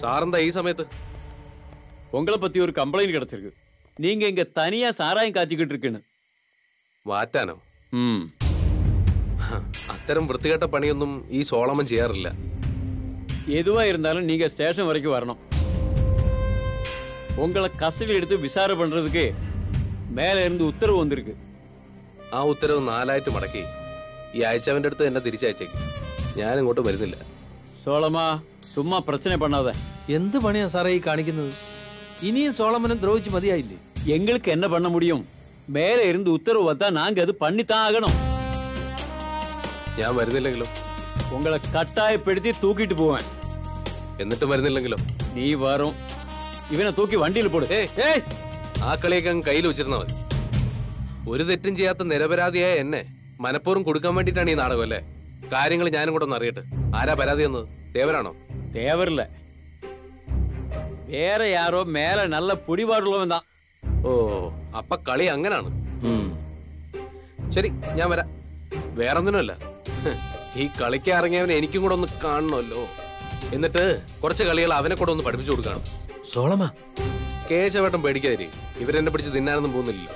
സാറെന്താ ഈ സമയത്ത് உங்களை பத்தி ஒரு கம்ப்ளைண்ட் கிடைச்சிருக்கு நீங்க இங்க தனியா சாராயம் காய்ச்சிக்கிட்டு இருக்குன்னு മാറ്റാനോ ம் ഹ, അത്തരം വൃത്തികെട്ട പണിയൊന്നും ഈ സോളമൻ ചെയ്യാറില്ല எதுவா இருந்தாலும் நீங்க ஸ்டேஷன் வரைக்கும் வரணும் உங்களை கஸ்டடி எடுத்து விசாரணை பண்றதுக்கு மேல இருந்து உத்தரவு வந்திருக்கு ആ ഉത്തരവ് നാലായിട്ട് മടക്കി ഈ അയച്ചവന്റെ അടുത്ത് എന്നെ തിരിച്ചയച്ചേക്ക് ഞാൻ ഇങ്ങോട്ട് വരുന്നില്ല சோளமா சும்மா பிரச்சனை பண்ணாத എന്ത് പണിയാ സാറേ ഈ കാണിക്കുന്നത് ഇനിയും സോളമനം ദ്രോഹിച്ച് മതിയായില്ലേ எங்களுக்கு என்ன பண்ண முடியும் மேல இருந்து உத்தரவு வந்தா நாங்க அது பண்ணித்தான் ஆகணும் ഞാൻ വരുന്നില്ലെങ്കിലോ உங்களை கட்டாயப்படுத்தி தூக்கிட்டு போவேன் എന്നിട്ടും വരുന്നില്ലെങ്കിലോ நீ வரும் இவனை தூக்கி வண்டியில போடு ഏയ് ഏയ് ആ കളിയൊക്കെ അങ്ങ് കയ്യിൽ വെച്ചിരുന്നാ മതി ഒരു തെറ്റും ചെയ്യാത്ത നിരപരാധിയായ എന്നെ മനഃപൂർവ്വം കൊടുക്കാൻ വേണ്ടിയിട്ടാണ് ഈ നാടകം അല്ലേ കാര്യങ്ങൾ ഞാനും കൂടെ ഒന്ന് അറിയട്ടെ ആരാ പരാതി തന്നത് ദേവനാണോ தேவரில்ல വേറെ യാരോ മേലെ നല്ല പൊടിപാടുള്ളവൻ താ ഓ അപ്പൊ കളി അങ്ങനാണ്. ശരി ഞാൻ വരാം. വേറൊന്നിനുമല്ല. ഈ കളിക്ക് ഇറങ്ങിയവനെ എനിക്കും കൂടെ ഒന്ന് കാണണമല്ലോ. എന്നിട്ട് കുറച്ച് കളികൾ അവനെ കൂടെ ഒന്ന് പഠിപ്പിച്ചു കൊടുക്കണം. സോളമ. കേശവട്ടം പേടിക്കാതിരി. ഇവരെന്നെ പിടിച്ച് തിന്നാനൊന്നും പോകുന്നില്ല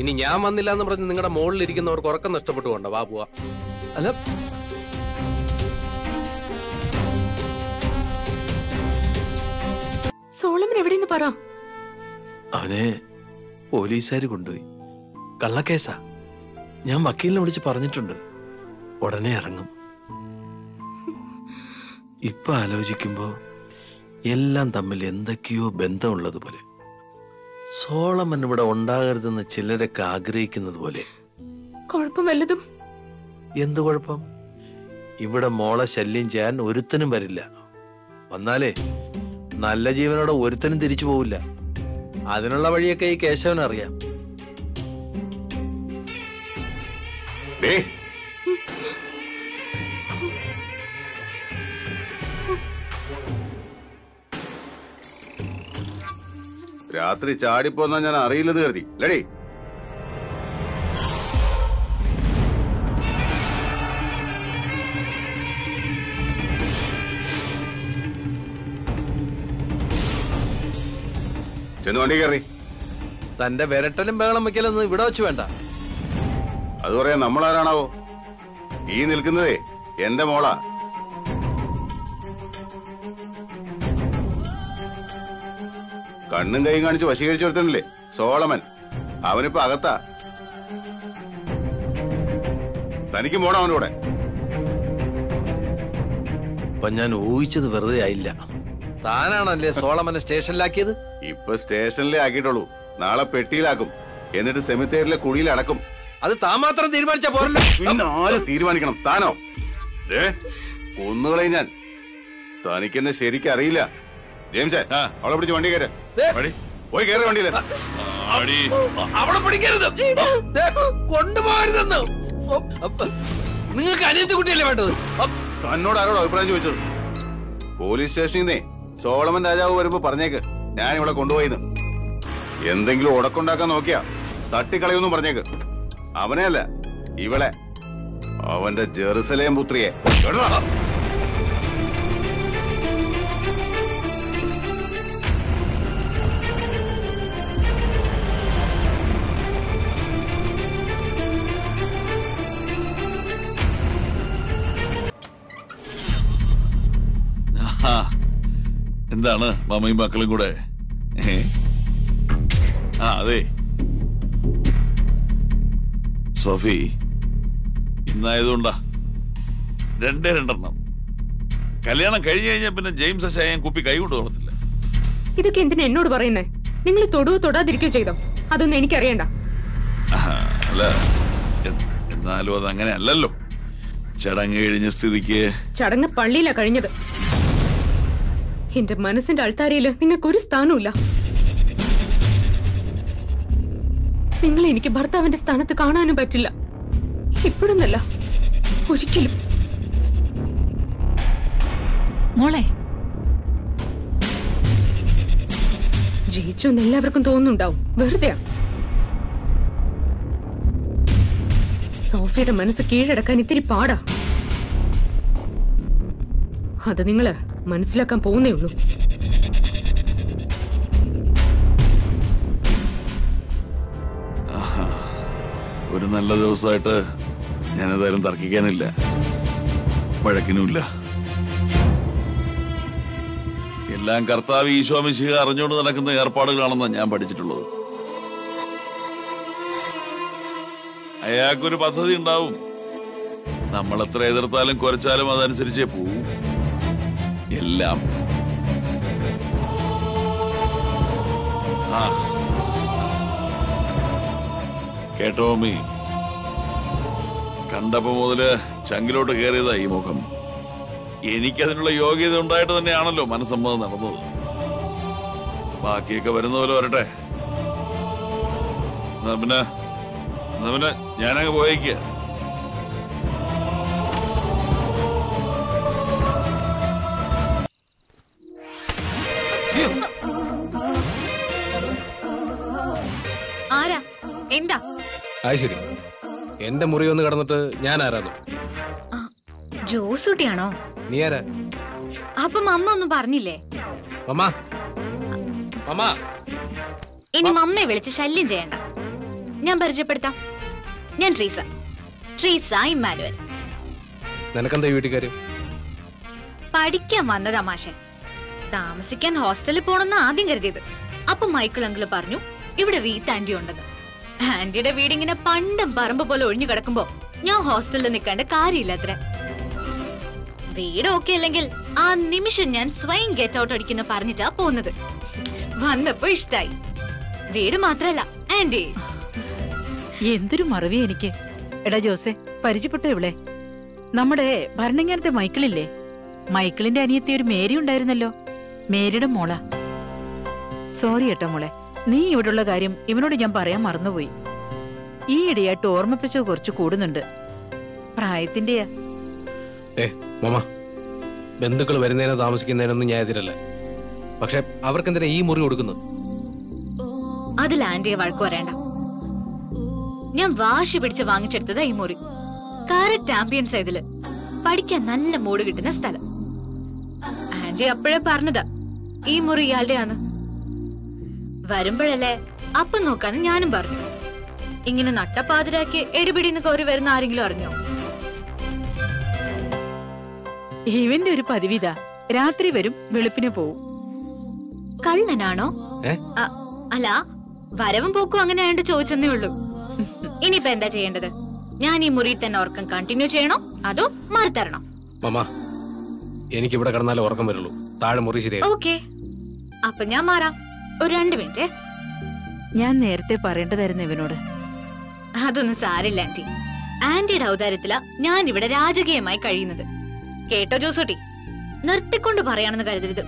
ഇനി ഞാൻ വന്നില്ല എന്ന് പറഞ്ഞ് നിങ്ങളുടെ മുകളിൽ ഇരിക്കുന്നവർക്ക് ഉറക്കം നഷ്ടപ്പെട്ടു കൊണ്ട വാ പോവാ. അല്ല സോളമൻ എവിടെയെന്ന് പറ. അവനെ പോലീസുകാർ കൊണ്ടുപോയി. കള്ളക്കേസാ. ഞാൻ വക്കീലിനെ വിളിച്ച് പറഞ്ഞിട്ടുണ്ട്. ഉടനെ ഇറങ്ങും. ഇപ്പൊ ആലോചിക്കുമ്പോ എല്ലാം തമ്മിൽ എന്തൊക്കെയോ ബന്ധമുള്ളതുപോലെ സോളമൻ ഇവിടെ ഉണ്ടാകരുതെന്ന് ചിലരൊക്കെ ആഗ്രഹിക്കുന്നത് പോലെ. കുഴപ്പം വല്ലതും? എന്തു കുഴപ്പം? ഇവിടെ മോളെ ശല്യം ചെയ്യാൻ ഒരുത്തനും വരില്ല. വന്നാലേ നല്ല ജീവനോടെ ഒരുത്തനും തിരിച്ചു പോവില്ല. അതിനുള്ള വഴിയൊക്കെ ഈ കേശവൻ അറിയാം. രാത്രി ചാടിപ്പോന്നാ ഞാൻ അറിയില്ലെന്ന് കരുതി. ലടേ ചെന്ന് വണ്ടി കയറി. തന്റെ വിരട്ടലും ബഹളം വെക്കലൊന്നും ഇവിടെ വെച്ച് വേണ്ട. അത് പറയാൻ നമ്മളാരാണാവോ? ഈ നിൽക്കുന്നതേ എന്റെ മോളാ. കണ്ണും കൈയും കാണിച്ച് വശീകരിച്ചു കൊടുത്തല്ലേ സോളമൻ. അവനിപ്പോ അകത്താ. തനിക്ക് പോണം അവനോടെ. ഇപ്പൊ അപ്പൊ ഞാൻ ഊഹിച്ചത് വെറുതെ ആയില്ല. താനാണല്ലേ സോളമനെ സ്റ്റേഷനിലാക്കിയത്? ഇപ്പൊ സ്റ്റേഷനിലേ ആക്കിയിട്ടുള്ളൂ. നാളെ പെട്ടിയിലാക്കും. എന്നിട്ട് സെമിത്തേരിലെ കുഴിയിൽ അടക്കും. അത് താൻ മാത്രം തീരുമാനിച്ച പോരല്ലോ. പിന്നെ ആര് തീരുമാനിക്കണം? താനോ? ഏ കൊന്നുകളെ ഞാൻ. തനിക്കെന്നെ ശരിക്കും അറിയില്ല ജെയിംസേ അവളെ പിടിച്ച് വണ്ടി കയറി. വടി. പോയി കയറി വണ്ടിയില്ല അവളെ പിടിക്കരുത്. ദേ, കൊണ്ടുപോകരുതെന്ന്. നിങ്ങൾക്ക് അനിയത്തി കുട്ടിയല്ലേ വേണ്ടത്? തന്നോട് ആരോട് അഭിപ്രായം ചോദിച്ചത്? പോലീസ് സ്റ്റേഷനിൽ നിന്നേ സോളമൻ രാജാവ് വരുമ്പോ പറഞ്ഞേക്ക്. ഞാൻ ഇവിടെ കൊണ്ടുപോയിന്ന്. എന്തെങ്കിലും ഉടക്കുണ്ടാക്കാൻ നോക്കിയാ. തട്ടിക്കളയൊന്നും പറഞ്ഞേക്ക്. അവനെ അല്ല ഇവളെ. അവന്റെ ജെറുസലേം പുത്രിയെ. കേട്ടോ? എന്താണ് മാമയും മക്കളും കൂടെ? ആ അതെ. സോഫി ഇന്നായതുകൊണ്ടാ. രണ്ടേ രണ്ടെണ്ണം. കല്യാണം കഴിഞ്ഞു കഴിഞ്ഞാൽ പിന്നെ ജെയിംസ് അശായൻ കുപ്പി കൈകൊണ്ട് തുറത്തില്ല ഇതൊക്കെ എന്തിനാ എന്നോട് പറയുന്നേ? നിങ്ങൾ തൊടുവോ തൊടാതിരിക്കുകയോ ചെയ്തോ? അതൊന്നും എനിക്കറിയണ്ട. അല്ല എന്നാലും അത് അങ്ങനെ അല്ലല്ലോ. ചടങ്ങ് കഴിഞ്ഞ സ്ഥിതിക്ക് ചടങ്ങ് പള്ളിയിലാ കഴിഞ്ഞത്. എന്റെ മനസ്സിന്റെ അൾത്താരയിൽ നിങ്ങൾക്കൊരു സ്ഥാനമില്ല നിങ്ങൾ എനിക്ക് ഭർത്താവിന്റെ സ്ഥാനത്ത് കാണാനും പറ്റില്ല. ഇപ്പോഴൊന്നല്ല ഒരിക്കലും. മോളെ. ജയിച്ചു എന്ന് എല്ലാവർക്കും തോന്നുന്നുണ്ടാവും. വെറുതെ സോഫിയുടെ മനസ്സ് കീഴടക്കാൻ ഇത്തിരി പാടാ. അത് നിങ്ങൾ മനസ്സിലാക്കാൻ പോകുന്നേ ഉള്ളൂ. ഒരു നല്ല ദിവസമായിട്ട് ഞാനേതായാലും തർക്കിക്കാനില്ല. വഴക്കിനുമില്ല. എല്ലാം കർത്താവ് ഈശോമിശി അറിഞ്ഞുകൊണ്ട് നടക്കുന്ന ഏർപ്പാടുകളാണെന്നാണ് ഞാൻ പഠിച്ചിട്ടുള്ളത്. അയാൾക്കൊരു പദ്ധതി ഉണ്ടാവും. നമ്മൾ എത്ര എതിർത്താലും കുറച്ചാലും അതനുസരിച്ചേ പോവും. എല്ലാം. കേട്ടോ മീ കണ്ടപ്പോ മുതൽ ചങ്കിലോട്ട് കയറിയതാ ഈ മുഖം. എനിക്കതിനുള്ള യോഗ്യത ഉണ്ടായിട്ട് തന്നെയാണല്ലോ മനസ്സമ്മതം നടന്നത്. ബാക്കിയൊക്കെ വരുന്ന പോലെ വരട്ടെ. പിന്നെ പിന്നെ ഞാനങ്ങ് പോയേക്കുക അത് ശരി. എന്റെ മുറി ഒന്ന് കടന്നിട്ട് ഞാൻ ആരാന്നു ജോസൂട്ടിയാണോ നീ ആരാ? അപ്പം അമ്മ ഒന്നും പറഞ്ഞില്ലേ? മമ്മ. മമ്മ. ഇനി മമ്മയെ വിളിച്ച് ശല്യം ചെയ്യണ്ട. ഞാൻ പരിചയപ്പെടുത്താം. ഞാൻ ട്രീസ. ട്രീസ ഇമ്മാനുവൽ. നിനക്കെന്താ വീട്ടിൽ പഠിക്കാൻ വന്ന തമാശ താമസിക്കാൻ ഹോസ്റ്റലിൽ പോണെന്ന് ആദ്യം കരുതിയത്. അപ്പൊ മൈക്കിൾ അങ്കിൾ പറഞ്ഞു ഇവിടെ റീത്ത് ആന്റി ഉണ്ടെന്ന്. ആന്റിയുടെ വീടിങ്ങനെ പണ്ടും പറമ്പ് പോലെ ഒഴിഞ്ഞു കിടക്കുമ്പോ ഞാൻ ഹോസ്റ്റലിൽ നിൽക്കേണ്ട കാര്യമില്ലാത്ര വീട് ഓക്കെ അല്ലെങ്കിൽ ആ നിമിഷം ഞാൻ സ്വയം ഗെറ്റ് ഔട്ട് അടിക്കുന്ന പറഞ്ഞിട്ടാ പോകുന്നത് വന്നപ്പോ ഇഷ്ടായി. വീട് മാത്രല്ല ആന്റി. എന്തൊരു മറവി എനിക്ക്. എടാ ജോസെ പരിചയപ്പെട്ടോ ഇവിടെ നമ്മുടെ ഭരണങ്ങാനത്തെ മൈക്കിളില്ലേ? മൈക്കിളിന്റെ അനിയത്തി ഒരു മേരി ഉണ്ടായിരുന്നല്ലോ മേരിയുടെ മോള. സോറി കേട്ടോ മോളെ. നീ ഇവിടുള്ള കാര്യം ഇവനോട് ഞാൻ പറയാൻ മറന്നുപോയി. ഈ ഇടയായിട്ട് ഓർമ്മിപ്പിച്ച കുറച്ച് കൂടുന്നുണ്ട്. പ്രായത്തിന്റെയാ. ഏ ബന്ധുക്കൾ വരുന്നതിനോ താമസിക്കുന്നതിനൊന്നും ഞാൻ എതിരല്ല പക്ഷെ അവർക്കെന്തിനാ ഈ മുറി കൊടുക്കുന്നു അത് ആന്റിയെ വഴക്കു വരേണ്ട ഞാൻ വാശി പിടിച്ച് വാങ്ങിച്ചെടുത്തതാ ഈ മുറി. കറക്റ്റ് ആംബിയൻസ് ഇതിൽ. പഠിക്കാൻ നല്ല മൂഡ് കിട്ടുന്ന സ്ഥലം. ആന്റി അപ്പോഴേ പറഞ്ഞതാ ഈ മുറി ഇയാളുടെയാന്ന്. വരുമ്പോഴല്ലേ? അപ്പം നോക്കാൻ ഞാനും പറഞ്ഞു. ഇങ്ങനെ നട്ടപ്പാതിരാക്കി എടിപിടിന്ന് കോരി വരുന്ന ആരെങ്കിലും അറിഞ്ഞോ? ഇവന്റെ ഒരു പതിവിതാ. രാത്രി വരും വെളുപ്പിന് പോവും. കള്ളനാണോ? അല്ല വരവും പോക്കും അങ്ങനെ ആയിട്ട് ചോദിച്ചെന്നേ ഉള്ളൂ. ഇനിയിപ്പോ എന്താ ചെയ്യേണ്ടത്? ഞാൻ ഈ മുറിയിൽ തന്നെ ഉറക്കം കണ്ടിന്യൂ ചെയ്യണോ? അതോ മാറിത്തരണോ മമ്മ എനിക്ക് ഇവിടെ കിടന്നാലേ ഉറക്കം വരുള്ളൂ. താഴെ മുറി ശരി ഓക്കെ അപ്പൊ ഞാൻ മാറാം. ഒരു രണ്ട് മിനിറ്റ്. ഞാൻ നേരത്തെ പറയേണ്ടതായിരുന്നു ഇവനോട്. അതൊന്നും സാരില്ല ആന്റി. ആന്റിയുടെ ഔദാര്യത്തില ഞാൻ ഇവിടെ രാജകീയമായി കഴിയുന്നത്. കേട്ടോ ജോസൂട്ടി? നിർത്തിക്കൊണ്ട് പറയാണെന്ന് കരുതരുത്.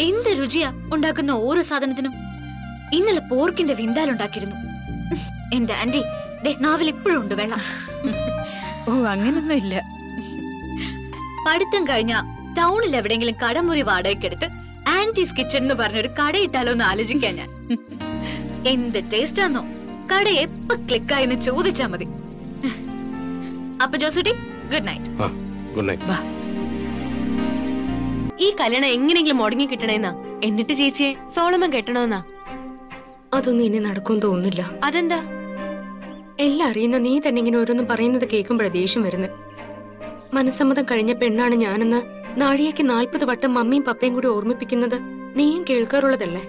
എന്ത് രുചിയാ ഉണ്ടാക്കുന്ന ഓരോ സാധനത്തിനും? ഇന്നലെ പോർക്കിന്റെ വിന്താലുണ്ടാക്കിയിരുന്നു എന്റെ ആന്റി നാവിൽ ഇപ്പോഴും ഉണ്ട് വെള്ളം. ഓ അങ്ങനൊന്നും ഇല്ല. പഠിത്തം കഴിഞ്ഞ ടൗണിൽ എവിടെയെങ്കിലും കടമുറി വാടകയ്ക്കെടുത്ത് ആന്റീസ് കിച്ചൺ എന്ന് പറഞ്ഞൊരു കടയിട്ടാലോ എന്ന് ആലോചിക്കാൻ ഞാൻ. എന്ത് ടേസ്റ്റ് ആണോ കട എപ്പ ക്ലിക്കായെന്ന് ചോദിച്ചാ മതി. അപ്പൊ Josutty good night good night ഈ കല്യാണം എങ്ങനെയെങ്കിലും മുടങ്ങി കിട്ടണേന്നാ? എന്നിട്ട് ചേച്ചിയെ സോളമൻ കെട്ടണോന്നാ? അതൊന്നും ഇനി നടക്കും തോന്നുന്നില്ല. അതെന്താ? എല്ലാം അറിയുന്ന നീ തന്നെ ഇങ്ങനെ ഓരോന്നും പറയുന്നത് കേൾക്കുമ്പോഴേ ദേഷ്യം വരുന്നത്. മനസ്സമ്മതം കഴിഞ്ഞ പെണ്ണാണ് ഞാനെന്ന് നാഴികയ്ക്ക് നാൽപ്പത് വട്ടം മമ്മിയും പപ്പയും കൂടി ഓർമ്മിപ്പിക്കുന്നത് നീയും കേൾക്കാറുള്ളതല്ലേ?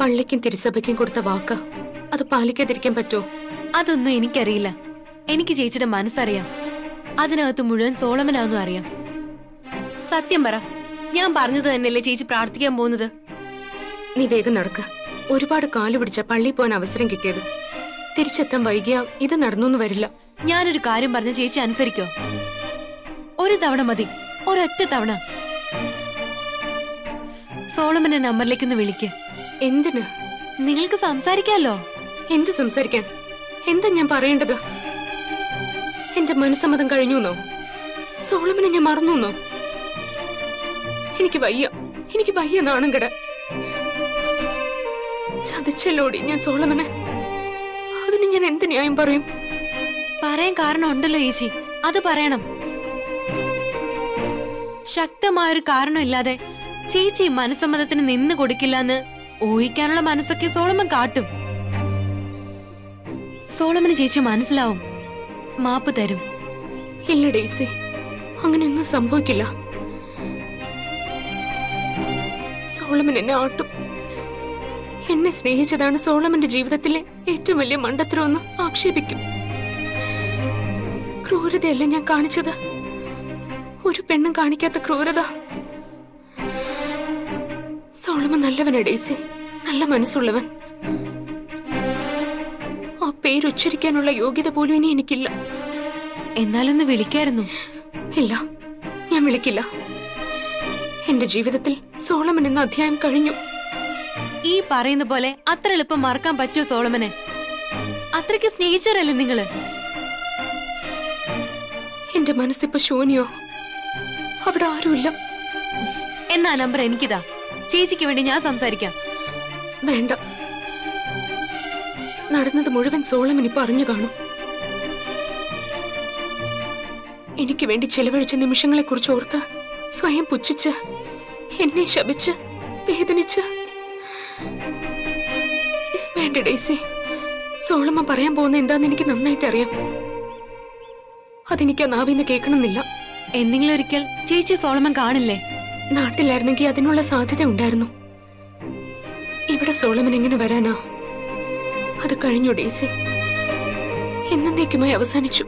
പള്ളിക്കും തിരുസഭയ്ക്കും കൊടുത്ത വാക്ക അത് പാലിക്കാതിരിക്കാൻ പറ്റോ? അതൊന്നും എനിക്കറിയില്ല. എനിക്ക് ചേച്ചിയുടെ മനസ്സറിയാം. അതിനകത്ത് മുഴുവൻ സോളമനാന്നും അറിയാം. സത്യം പറ ഞാൻ പറഞ്ഞത് തന്നെയല്ലേ ചേച്ചി പ്രാർത്ഥിക്കാൻ പോകുന്നത്? നീ വേഗം നടക്ക. ഒരുപാട് കാലു പിടിച്ച പള്ളി പോകാൻ അവസരം കിട്ടിയത്. തിരിച്ചെത്താൻ വൈകിയാ ഇത് നടന്നു വരില്ല. ഞാനൊരു കാര്യം പറഞ്ഞ ചേച്ചി അനുസരിക്കോ? ഒരു തവണ മതി. ഒരൊറ്റ തവണ. സോളമനെ നമ്പറിലേക്കൊന്ന് വിളിക്ക്. എന്തിന്? നിങ്ങൾക്ക് സംസാരിക്കാമല്ലോ എന്ത് സംസാരിക്കാൻ? എന്താ ഞാൻ പറയേണ്ടത്? എന്റെ മനസ്സമ്മതം കഴിഞ്ഞുന്നോ? സോളമനെ ഞാൻ മറന്നുന്നോ? എനിക്ക് വയ്യ. എനിക്ക് വയ്യ നാണം കട ചതിച്ചല്ലോടി ഞാൻ സോളമനെ. അതിന് ഞാൻ എന്ത് ന്യായം പറയും? പറയാൻ കാരണം ഉണ്ടല്ലോ ഏച്ചി അത് പറയണം. ശക്തമായൊരു കാരണമില്ലാതെ ചേച്ചി മനസ്സമ്മതത്തിന് നിന്ന് കൊടുക്കില്ലെന്ന് ഊഹിക്കാനുള്ള മനസ്സൊക്കെ സോളമൻ കാട്ടും. സോളമന് ചേച്ചി മനസ്സിലാവും. മാപ്പ് തരും. ഇല്ല ഡേസി അങ്ങനെയൊന്നും സംഭവിക്കില്ല. സോളമൻ എന്നെ ആട്ടും. എന്നെ സ്നേഹിച്ചതാണ് സോളമന്റെ ജീവിതത്തിലെ ഏറ്റവും വലിയ മണ്ടത്തരമെന്ന് ആക്ഷേപിക്കും. ക്രൂരതയല്ല ഞാൻ കാണിച്ചത്? ഒരു പെണ്ണും കാണിക്കാത്ത ക്രൂരത. സോളമ നല്ലവൻ ഡേസി നല്ല മനസ്സുള്ളവൻ. ആ പേരുച്ചരിക്കാനുള്ള യോഗ്യത പോലും ഇനി എനിക്കില്ല. എന്നാലൊന്ന് വിളിക്കായിരുന്നു. ഇല്ല. ഞാൻ വിളിക്കില്ല. എന്റെ ജീവിതത്തിൽ സോളമൻ എന്ന അധ്യായം കഴിഞ്ഞു. ഈ പറയുന്ന പോലെ അത്ര എളുപ്പം മറക്കാൻ പറ്റുമോ സോളമനെ? അത്രയ്ക്ക് സ്നേഹിച്ചവരല്ലേ നിങ്ങൾ? എന്റെ മനസ്സിപ്പോ ശൂന്യോ? അവിടെ ആരുമില്ല. എന്നാ നമ്പർ എനിക്കിതാ. ചേച്ചിക്ക് വേണ്ടി ഞാൻ സംസാരിക്കാം. വേണ്ട. നടന്നത് മുഴുവൻ സോളമൻ ഇപ്പൊ അറിഞ്ഞു കാണും. എനിക്ക് വേണ്ടി ചെലവഴിച്ച നിമിഷങ്ങളെ കുറിച്ച് ഓർത്ത് സ്വയം പുച്ഛിച്ച് എന്നെ ശപിച്ച് വേദനിച്ച്. വേണ്ട ഡേസി സോളമ്മ പറയാൻ പോകുന്ന എന്താന്ന് എനിക്ക് നന്നായിട്ട് അറിയാം അതെനിക്ക് ആ നാവിന്ന് കേൾക്കണമെന്നില്ല. എന്തെങ്കിലും ഒരിക്കൽ ചേച്ചി സോളമൻ കാണില്ലേ? നാട്ടിലായിരുന്നെങ്കിൽ അതിനുള്ള സാധ്യത ഉണ്ടായിരുന്നു. ഇവിടെ സോളമൻ എങ്ങനെ വരാനാ? അത് കഴിഞ്ഞു ഡേസി? എന്നേക്കുമായി അവസാനിച്ചു.